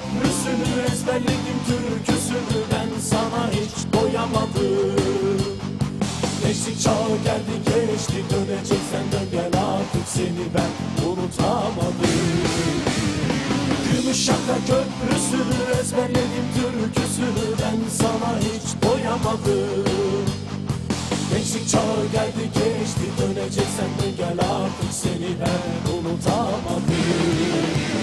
Köprüsünü ezberledim türküsünü Ben sana hiç doyamadım. Gençlik çağı geldi geçti Döneceksen dön gel artık seni ben unutamadım. Gümüşhaka köprüsünü ezberledim türküsünü Ben sana hiç doyamadım. Gençlik çağı geldi geçti Döneceksen dön gel artık seni ben unutamadım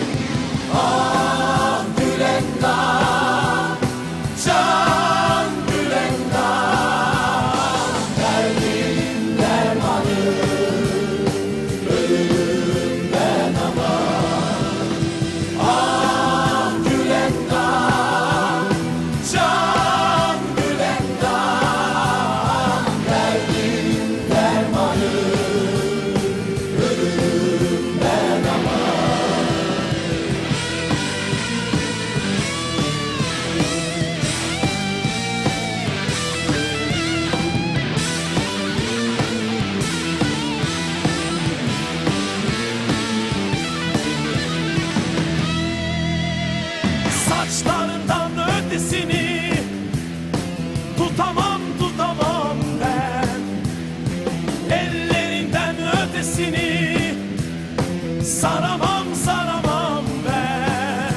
Saramam saramam ben.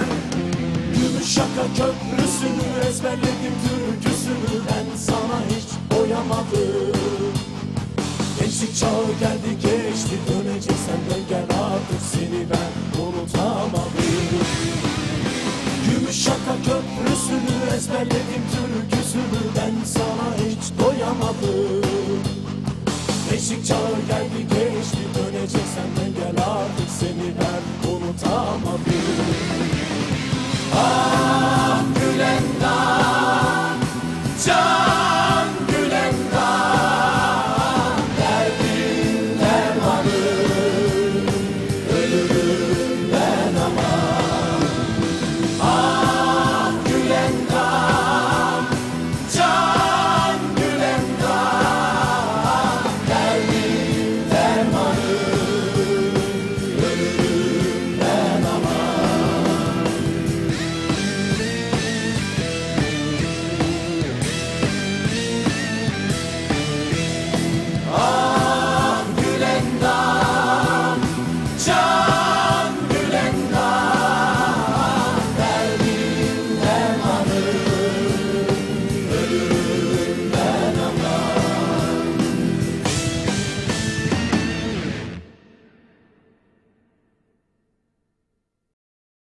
Gümüşaka köprüsünü ezberledim türküsünü Ben sana hiç boyamadım Gençlik çağı geldi geçti döneceksen dön gel artık seni ben unutamadım. Gümüşaka köprüsünü ezberledim türküsünü Ben sana hiç doyamadım. Gençlik çağı geldi geçti